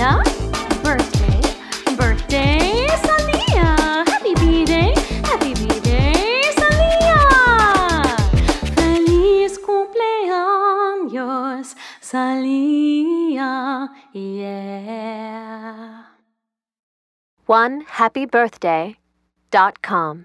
Sania. Birthday, birthday, Sania. Happy birthday, happy birthday, Sania. Feliz cumpleaños, Sania. Yeah. One happy birthday dot com.